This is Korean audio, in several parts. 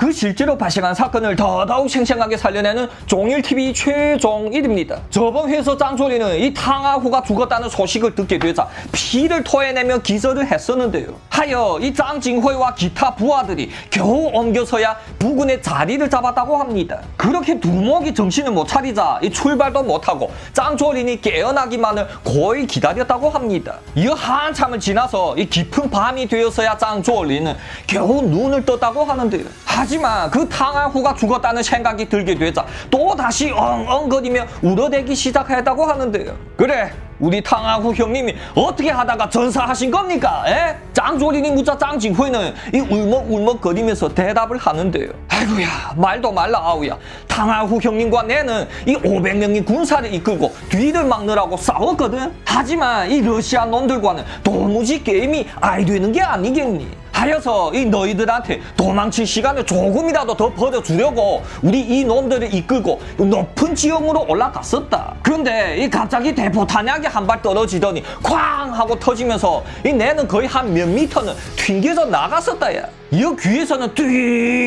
그 실제로 발생한 사건을 더더욱 생생하게 살려내는 종일TV 최종일입니다. 저번 회에서 짱조리는 이 탕아후가 죽었다는 소식을 듣게 되자 피를 토해내며 기절을 했었는데요. 하여 이 짱징회와 기타 부하들이 겨우 옮겨서야 부군의 자리를 잡았다고 합니다. 그렇게 두목이 정신을 못 차리자 이 출발도 못하고 짱조린이 깨어나기만을 거의 기다렸다고 합니다. 이 한참을 지나서 이 깊은 밤이 되어서야 짱조린은 겨우 눈을 떴다고 하는데요. 하지 만그 탕아후가 죽었다는 생각이 들게 되자 또다시 엉엉거리며 울어대기 시작했다고 하는데요. 그래 우리 탕아후 형님이 어떻게 하다가 전사하신 겁니까? 에? 짱조린이 묻자 짱징후이는 이 울먹울먹거리면서 대답을 하는데요. 아이고야 말도 말라 아우야. 탕아후 형님과 내는 이 500명의 군사를 이끌고 뒤를 막느라고 싸웠거든. 하지만 이 러시아 놈들과는 도무지 게임이 아이 되는 게 아니겠니? 하여서 이 너희들한테 도망칠 시간을 조금이라도 더 벌어주려고 우리 이 놈들을 이끌고 높은 지형으로 올라갔었다. 그런데 이 갑자기 대포탄약이 한 발 떨어지더니 쾅 하고 터지면서 이 내는 거의 한 몇 미터는 튕겨서 나갔었다 야. 이 귀에서는 뚜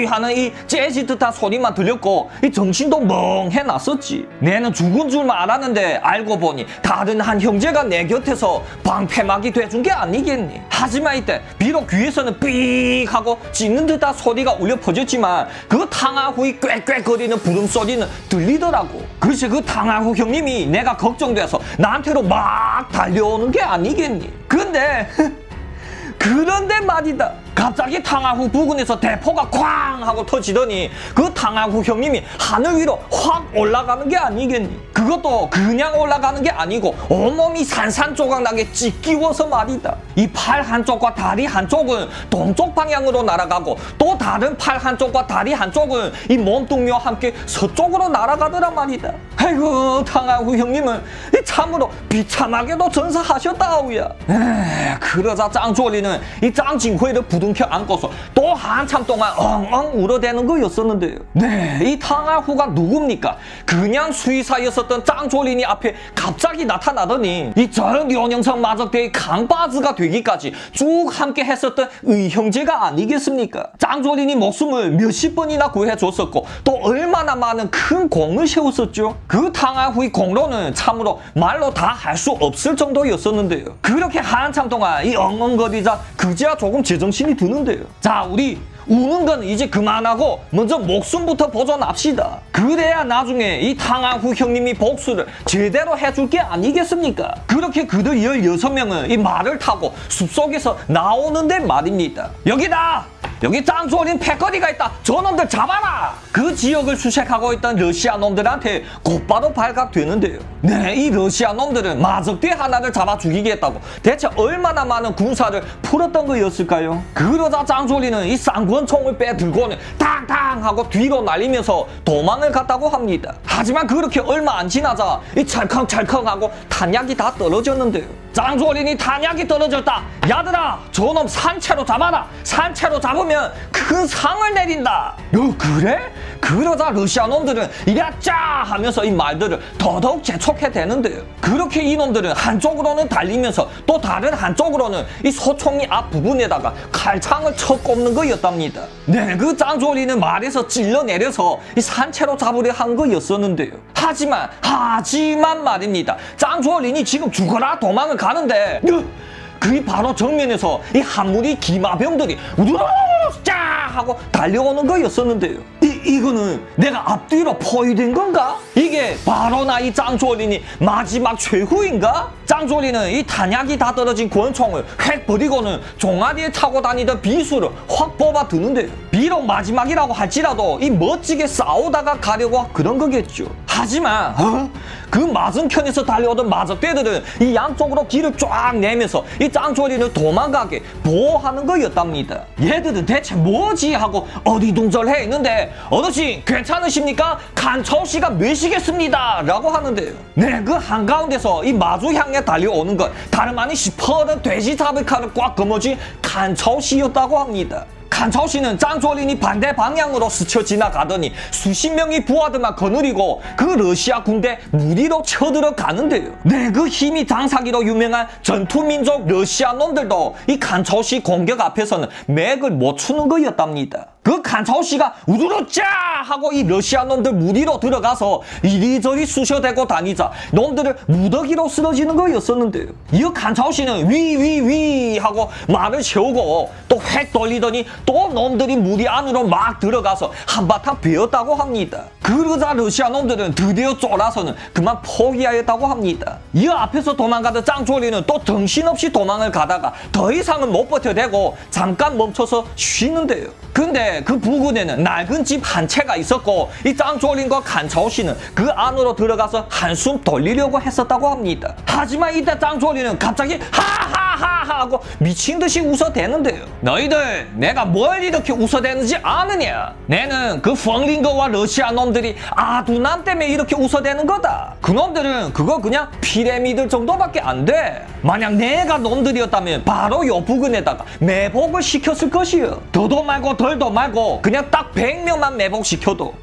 하는 이 재즈 듯한 소리만 들렸고 이 정신도 멍해 놨었지. 내는 죽은 줄만 알았는데 알고 보니 다른 한 형제가 내 곁에서 방패막이 돼준 게 아니겠니. 하지만 이때 비록 귀에서는 삑 하고 짖는 듯한 소리가 울려 퍼졌지만 그 탕아후의 꽥꽥 거리는 부름 소리는 들리더라고. 글쎄 그 탕아후 형님이 내가 걱정돼서 나한테로 막 달려오는 게 아니겠니. 근데 그런데 말이다. 갑자기 탕화후 부근에서 대포가 쾅 하고 터지더니 그 탕화후 형님이 하늘 위로 확 올라가는 게 아니겠니? 그것도 그냥 올라가는 게 아니고 온몸이 산산조각 나게 찢기워서 말이다. 이 팔 한쪽과 다리 한쪽은 동쪽 방향으로 날아가고 또 다른 팔 한쪽과 다리 한쪽은 이 몸뚱이와 함께 서쪽으로 날아가더라 말이다. 아이고 탕화후 형님은 참으로 비참하게도 전사하셨다우야. 에이, 그러자 짱조리는 이 짱징회를 부 둥켜 안고서 또 한참 동안 엉엉 울어대는 거였었는데요. 네, 이 탕아후가 누굽니까? 그냥 수의사였었던 짱조린이 앞에 갑자기 나타나더니 이 저런 연영성 마적대의 강바즈가 되기까지 쭉 함께 했었던 의형제가 아니겠습니까? 짱조린이 목숨을 몇십 번이나 구해줬었고 또 얼마나 많은 큰 공을 세웠었죠. 그 탕아후의 공로는 참으로 말로 다 할 수 없을 정도였었는데요. 그렇게 한참 동안 이 엉엉거리자 그제야 조금 제정신이 생각이 드는데요. 자, 우리 우는 건 이제 그만하고 먼저 목숨부터 보존합시다. 그래야 나중에 이 탕아후 형님이 복수를 제대로 해줄 게 아니겠습니까? 그렇게 그들 16명은 이 말을 타고 숲속에서 나오는데 말입니다. 여기다! 여기 짱수 어린 패거리가 있다. 저놈들 잡아라. 그 지역을 수색하고 있던 러시아 놈들한테 곧바로 발각되는데요. 네, 이 러시아 놈들은 마적대 하나를 잡아 죽이겠다고 대체 얼마나 많은 군사를 풀었던 거였을까요? 그러자 짱조리는 이 쌍권총을 빼들고는 탕탕 하고 뒤로 날리면서 도망을 갔다고 합니다. 하지만 그렇게 얼마 안 지나자 이 찰컹찰컹 하고 탄약이 다 떨어졌는데요. 짱조린이 탄약이 떨어졌다. 야들아, 저놈 산채로 잡아라. 산채로 잡으면 큰 상을 내린다. 요 그래? 그러자 러시아 놈들은 이랴짜 하면서 이 말들을 더더욱 재촉해 대는데요. 그렇게 이놈들은 한쪽으로는 달리면서 또 다른 한쪽으로는 이 소총이 앞부분에다가 칼창을 쳐 꼽는 거였답니다. 네, 그 짱조리는 말에서 찔러내려서 이 산채로 잡으려 한 거였었는데요. 하지만, 하지만 말입니다. 짱조린이 지금 죽어라 도망을 가는데, 그 바로 정면에서 이 한무리 기마병들이 우르르 쫙 하고 달려오는 거였었는데요. 이, 이거는 내가 앞뒤로 포위된 건가? 이게 바로 나 이 짱조린이 마지막 최후인가? 짱조리는 이 탄약이 다 떨어진 권총을 획 버리고는 종아리에 차고 다니던 비수를 확 뽑아 드는데요. 비록 마지막이라고 할지라도 이 멋지게 싸우다가 가려고 그런 거겠죠. 하지만 어? 그 맞은편에서 달려오던 마적대들은 이 양쪽으로 길을 쫙 내면서 이 짱조리를 도망가게 보호하는 거였답니다. 얘들은 대체 뭐지 하고 어디둥절해 있는데 어르신 괜찮으십니까? 간초 씨가 몇시겠습니다 라고 하는데요. 네, 그 한가운데서 이 마주 향해 달려오는 건 다름 아닌 시퍼런 돼지 잡을칼을 꽉 거머쥔 간초 씨였다고 합니다. 칸차오 씨는 짱조린이 반대 방향으로 스쳐 지나가더니 수십 명의 부하들만 거느리고 그 러시아 군대 무리로 쳐들어가는데요. 네, 그 힘이 장사기로 유명한 전투민족 러시아 놈들도 이 칸차오 씨 공격 앞에서는 맥을 못 추는 거였답니다. 그 칸차오 씨가 우르르 짜 하고 이 러시아 놈들 무리로 들어가서 이리저리 쑤셔대고 다니자 놈들을 무더기로 쓰러지는 거였었는데요. 이 칸차오 씨는 위위위 하고 말을 세우고 또 획 돌리더니 또 놈들이 무리 안으로 막 들어가서 한바탕 베었다고 합니다. 그러자 러시아 놈들은 드디어 쫄아서는 그만 포기하였다고 합니다. 이 앞에서 도망가던 짱조리는 또 정신없이 도망을 가다가 더 이상은 못 버텨대고 잠깐 멈춰서 쉬는데요. 근데 그 부근에는 낡은 집 한 채가 있었고 이 짱조린과 칸차오 씨는 그 안으로 들어가서 한숨 돌리려고 했었다고 합니다. 하지만 이때 짱조린은 갑자기 하하 하 하고 미친 듯이 웃어대는데요. 너희들 내가 뭘 이렇게 웃어대는지 아느냐? 내는 그 펑링거와 러시아 놈들이 아둔함 때문에 이렇게 웃어대는 거다. 그 놈들은 그거 그냥 피래미들 정도밖에 안 돼. 만약 내가 놈들이었다면 바로 요 부근에다가 매복을 시켰을 것이요. 더도 말고 덜도 말고 그냥 딱 100명만 매복시켜도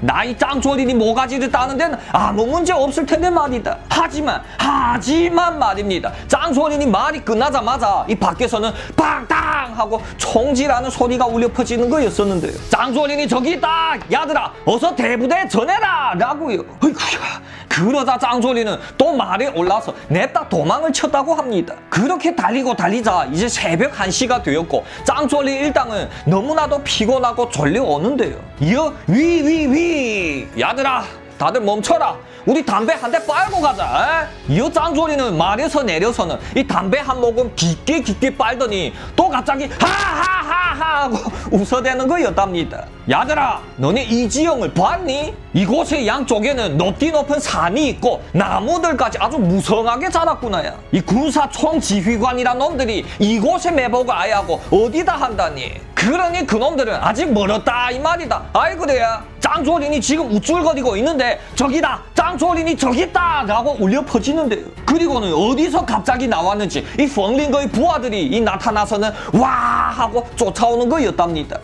나이 짱조린이 모가지를 따는 데는 아무 문제 없을 텐데 말이다. 하지만 하지만 말입니다. 짱조린이 말이 끝나자마자 이 밖에서는 방탕 하고 총질하는 소리가 울려 퍼지는 거였었는데요. 짱조린이 저기 있다. 야들아 어서 대부대 전해라 라고요. 어이구야. 그러자 짱조리는 또 말에 올라서 냅다 도망을 쳤다고 합니다. 그렇게 달리고 달리자 이제 새벽 1시가 되었고 짱조리 일당은 너무나도 피곤하고 졸려오는데요. 이어 위위위 야들아 다들 멈춰라. 우리 담배 한 대 빨고 가자. 이 짱조리는 말에서 내려서는 이 담배 한 모금 깊게 깊게 빨더니 또 갑자기 하하하하 하고 웃어대는 거였답니다. 야들아, 너네 이지영을 봤니? 이곳의 양쪽에는 높디 높은 산이 있고 나무들까지 아주 무성하게 자랐구나야. 이 군사 총 지휘관이란 놈들이 이곳에 매복을 아예 하고 어디다 한다니? 그러니 그놈들은 아직 멀었다 이 말이다. 아이 그래야. 짱조린이 지금 우쭐거리고 있는데 저기다 짱조린이 저기 있다 라고 울려 퍼지는데요 그리고는 어디서 갑자기 나왔는지 이 펑링거의 부하들이 이 나타나서는 와 하고 쫓아오는 거였답니다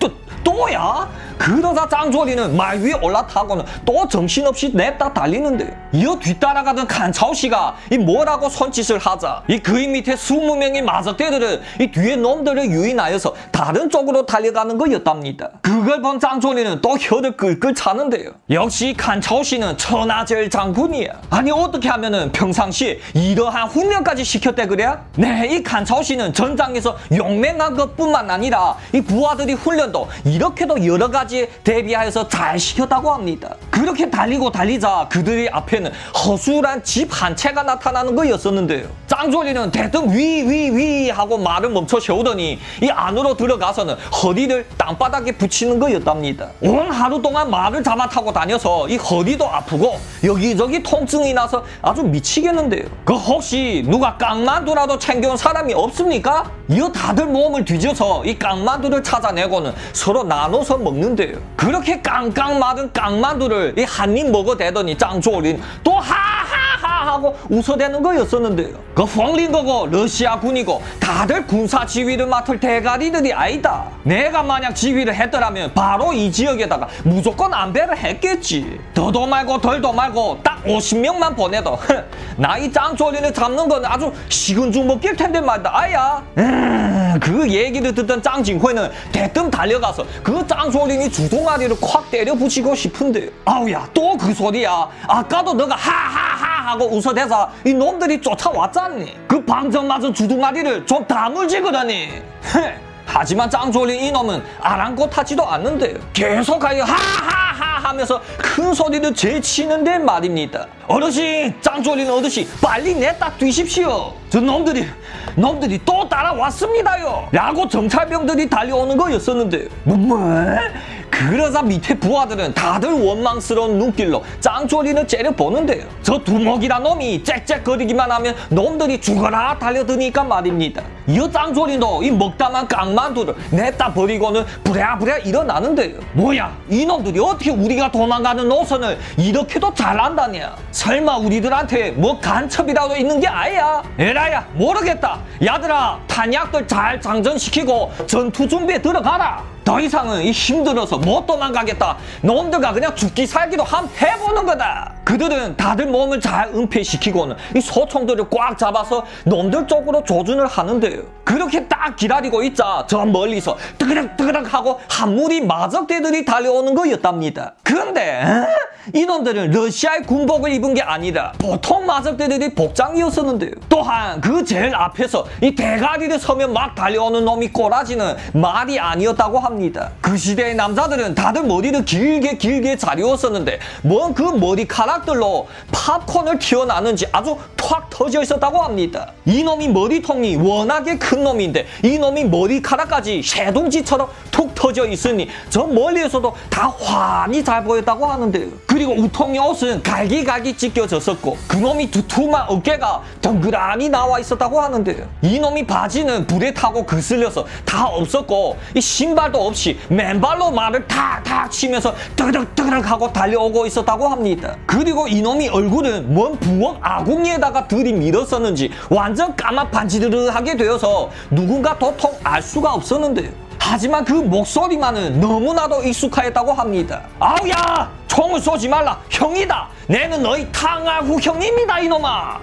또, 또야? 그러자 짱조리는 말 위에 올라타고는 또 정신없이 냅다 달리는데 이어 뒤따라가던 칸차오씨가 이 뭐라고 손짓을 하자 이 그의 밑에 20명의 마적대들은 이 뒤에 놈들을 유인하여서 다른 쪽으로 달려가는 거였답니다. 그걸 본 짱조리는 또 혀를 끌끌 차는데요. 역시 칸차오씨는 천하제일 장군이야. 아니 어떻게 하면은 평상시에 이러한 훈련까지 시켰대 그래? 네, 이 칸차오씨는 전장에서 용맹한 것뿐만 아니라 이 부하들이 훈련도 이렇게도 여러 가지 대비하여서 잘 시켰다고 합니다. 그렇게 달리고 달리자 그들의 앞에는 허술한 집 한 채가 나타나는 거였었는데요. 짱조리는 대뜸 위위위 하고 말을 멈춰 세우더니 이 안으로 들어가서는 허리를 땅바닥에 붙이는 거였답니다. 온 하루 동안 말을 잡아 타고 다녀서 이 허리도 아프고 여기저기 통증이 나서 아주 미치겠는데요. 그 혹시 누가 깡만두라도 챙겨온 사람이 없습니까? 이어 다들 몸을 뒤져서 이 깡만두를 찾아내고는 서로 나눠서 먹는데요. 그렇게 깡깡 마른 깡만두를 이 한 입 먹어대더니 짱조린 또 하하하 하고 웃어대는 거였었는데요. 그 펑링거고 러시아 군이고 다들 군사 지휘를 맡을 대가리들이 아니다. 내가 만약 지휘를 했더라면 바로 이 지역에다가 무조건 안배를 했겠지. 더도 말고 덜도 말고 딱 50명만 보내도 나이 짱조린을 잡는 건 아주 식은 죽 먹길 텐데 말이다. 아야. 음, 그 얘기를 듣던 짱징회는 대뜸 달려가서 그 짱조린이 주둥아리를 콱 때려 부시고 싶은데 아우야 또 그 소리야. 아까도 너가 하하하 하고 웃어대서 이 놈들이 쫓아왔잖니. 그 방정 맞은 주둥아리를 좀 다물지거라니. 하지만 짱조린 이놈은 아랑곳하지도 않는데요. 계속 하여 하하 하 하면서 큰 소리를 제치는데 말입니다. 어르신, 짱조린 어르신, 빨리 냈다 뛰십시오. 저 놈들이, 놈들이 또 따라왔습니다요. 라고 정찰병들이 달려오는 거였었는데, 뭐, 뭐? 그러자 밑에 부하들은 다들 원망스러운 눈길로 짱조리를 째려보는데요. 저 두목이란 놈이 짹짹거리기만 하면 놈들이 죽어라 달려드니까 말입니다. 이 짱조리도 이 먹다만 깡만두를 냈다 버리고는 부랴부랴 일어나는데요. 뭐야 이 놈들이 어떻게 우리가 도망가는 노선을 이렇게도 잘 안다냐? 설마 우리들한테 뭐 간첩이라도 있는 게 아니야? 에라야 모르겠다. 야들아 탄약들 잘 장전시키고 전투 준비에 들어가라. 더 이상은 이 힘들어서 못 도망가겠다. 놈들과 그냥 죽기 살기도 함 해보는 거다. 그들은 다들 몸을 잘 은폐시키고는 이 소총들을 꽉 잡아서 놈들 쪽으로 조준을 하는데요. 그렇게 딱 기다리고 있자 저 멀리서 뜨그럭 뜨그럭 하고 한 무리 마적대들이 달려오는 거였답니다. 그런데 이놈들은 러시아의 군복을 입은 게 아니라 보통 마적대들이 복장이었었는데요. 또한 그 제일 앞에서 이 대가리를 서면 막 달려오는 놈이 꼬라지는 말이 아니었다고 합니다. 그 시대의 남자들은 다들 머리를 길게 길게 자리웠었는데 뭔 그 머리카락들로 팝콘을 튀어나는지 아주 팍 터져 있었다고 합니다. 이놈이 머리통이 워낙에 큰 놈인데 이놈이 머리카락까지 새동지처럼 툭 터져 있으니 저 멀리에서도 다 환히 잘 보였다고 하는데요. 그리고 우통이 옷은 갈기갈기 찢겨졌었고 그놈이 두툼한 어깨가 덩그라니 나와 있었다고 하는데요. 이놈이 바지는 불에 타고 그슬려서 다 없었고 이 신발도 없이 맨발로 말을 탁탁 치면서 뜨그덕뜨그덕 하고 달려오고 있었다고 합니다. 그리고 이놈이 얼굴은 먼 부엌 아궁이에다가 들이밀었었는지 완전 까만 반지르르하게 되어서 누군가 도통 알 수가 없었는데요. 하지만 그 목소리만은 너무나도 익숙하였다고 합니다. 아우야! 총을 쏘지 말라! 형이다! 내는 너희 탕하후 형입니다 이놈아!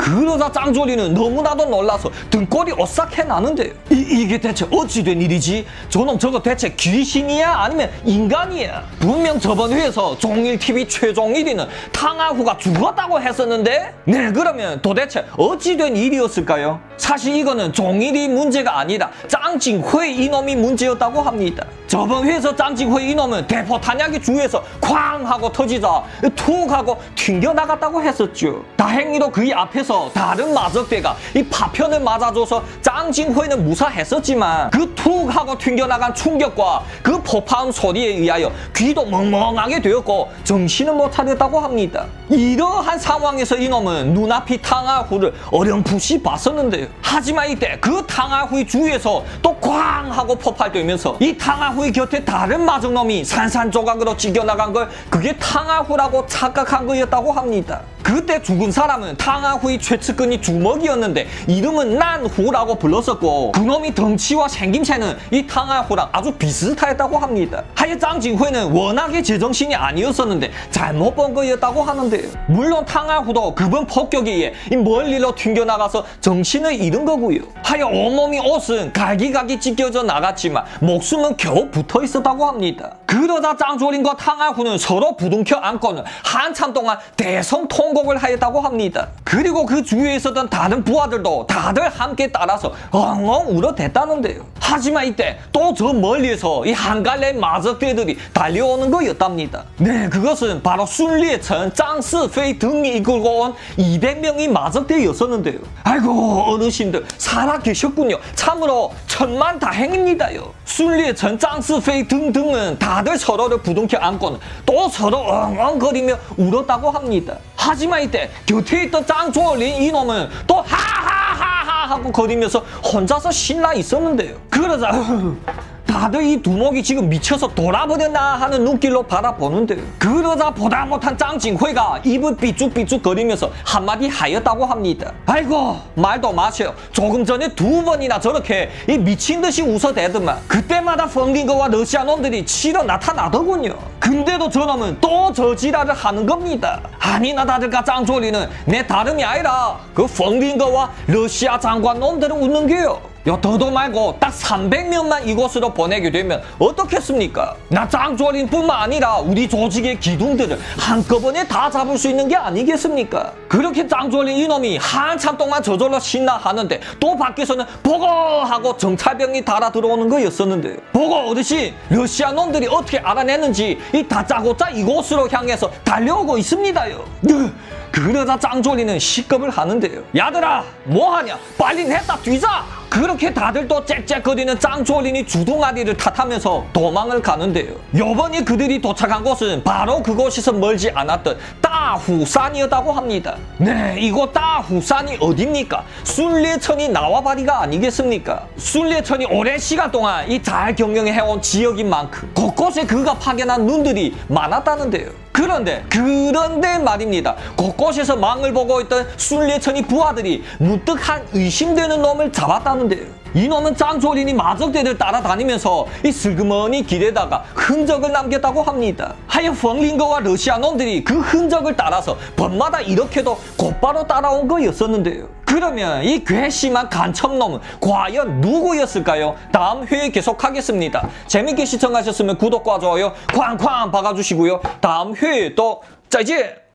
그러자 짱조리는 너무나도 놀라서 등골이 오싹해 나는데 이, 게 대체 어찌 된 일이지? 저놈 저거 대체 귀신이야? 아니면 인간이야? 분명 저번 회에서 종일TV 최종 1위는 탕하후가 죽었다고 했었는데? 네 그러면 도대체 어찌 된 일이었을까요? 사실 이거는 종일이 문제가 아니라 짱징회 이놈이 문제였다고 합니다. 저번 회에서 짱징회 이놈은 대포 탄약이 주위에서 쾅 하고 터지자 툭 하고 튕겨나갔다고 했었죠. 다행히도 그의 앞에서 다른 마적대가 이 파편을 맞아줘서 짱징회는 무사했었지만 그 툭 하고 튕겨나간 충격과 그 폭파음 소리에 의하여 귀도 멍멍하게 되었고 정신을 못 차렸다고 합니다. 이러한 상황에서 이놈은 눈앞이 탕하후를 어렴풋이 봤었는데요. 하지만 이때 그 탕하후의 주위에서 또 꽝 하고 폭발되면서 이 탕하후의 곁에 다른 마적놈이 산산조각으로 찢겨나간 걸 그게 탕하후라고 착각한 거였다고 합니다. 그때 죽은 사람은 탕하후의 최측근이 주먹이었는데 이름은 난후라고 불렀었고 그놈이 덩치와 생김새는 이 탕하후랑 아주 비슷하였다고 합니다. 하여 짱징회는 워낙에 제정신이 아니었었는데 잘못 본 거였다고 하는데 물론 탕하후도 그번 폭격에 의해 멀리로 튕겨나가서 정신을 잃은 거고요. 하여 온몸이 옷은 갈기갈기 찢겨져 나갔지만 목숨은 겨우 붙어 있었다고 합니다. 그러다 짱조린과 탕하후는 서로 부둥켜 안고는 한참 동안 대성통곡을 하였다고 합니다. 그리고 그 주위에 있었던 다른 부하들도 다들 함께 따라서 엉엉 울어댔다는데요. 하지만 이때 또 저 멀리에서 이 한갈래 마적대들이 달려오는 거였답니다. 네, 그것은 바로 순리에천 짱스페이 등이 이끌고 온 200명의 마적대였었는데요. 아이고 어 르신들 살아 계셨군요. 참으로 천만 다행입니다요. 순리에천 짱스페이 등등은 다들 서로를 부둥켜 안고는 또 서로 엉엉거리며 울었다고 합니다. 하지만 이때 곁에 있던 짱조어린 이놈은 또 하하하하 하고 거리면서 혼자서 신나 있었는데요. 그러자 다들 이 두목이 지금 미쳐서 돌아버렸나 하는 눈길로 바라보는데 그러자 보다 못한 짱징회가 입을 삐죽삐죽 거리면서 한마디 하였다고 합니다. 아이고 말도 마세요. 조금 전에 두 번이나 저렇게 이 미친 듯이 웃어대더만 그때마다 펑딩거와 러시아 놈들이 치러 나타나더군요. 근데도 저놈은 또 저 지랄을 하는 겁니다. 아니나 다들과 짱조리는 내 다름이 아니라 그 펑딩거와 러시아 장관 놈들을 웃는 게요. 야, 더도 말고 딱 300명만 이곳으로 보내게 되면 어떻겠습니까? 나 짱조린 뿐만 아니라 우리 조직의 기둥들을 한꺼번에 다 잡을 수 있는 게 아니겠습니까? 그렇게 짱조린 이놈이 한참 동안 저절로 신나하는데 또 밖에서는 보고 하고 정찰병이 달아 들어오는 거였었는데 보고 어르신 러시아 놈들이 어떻게 알아내는지 이 다짜고짜 이곳으로 향해서 달려오고 있습니다요. 네. 그러다 짱조리는 시겁을 하는데요. 야들아 뭐하냐 빨리 냈다 뒤자 그렇게 다들 또 짹짹거리는 짱조린이 주둥아리를 탓하면서 도망을 가는데요. 요번에 그들이 도착한 곳은 바로 그곳에서 멀지 않았던 따후산이었다고 합니다. 네, 이곳 따후산이 어딥니까? 순례천이 나와바리가 아니겠습니까? 순례천이 오랜 시간 동안 이 잘 경영해온 지역인 만큼 곳곳에 그가 파견한 눈들이 많았다는데요. 그런데 그런데 말입니다. 곳곳에서 망을 보고 있던 순례천이 부하들이 무뚝 한 의심되는 놈을 잡았다는데요. 이놈은 짱조린이 마적대를 따라다니면서 이 슬그머니 길에다가 흔적을 남겼다고 합니다. 하여 펑링거와 러시아 놈들이 그 흔적을 따라서 밤마다 이렇게도 곧바로 따라온 거였었는데요. 그러면 이 괘씸한 간첩놈은 과연 누구였을까요? 다음 회에 계속하겠습니다. 재밌게 시청하셨으면 구독과 좋아요 쾅쾅 박아주시고요. 다음 회에 또 짜이지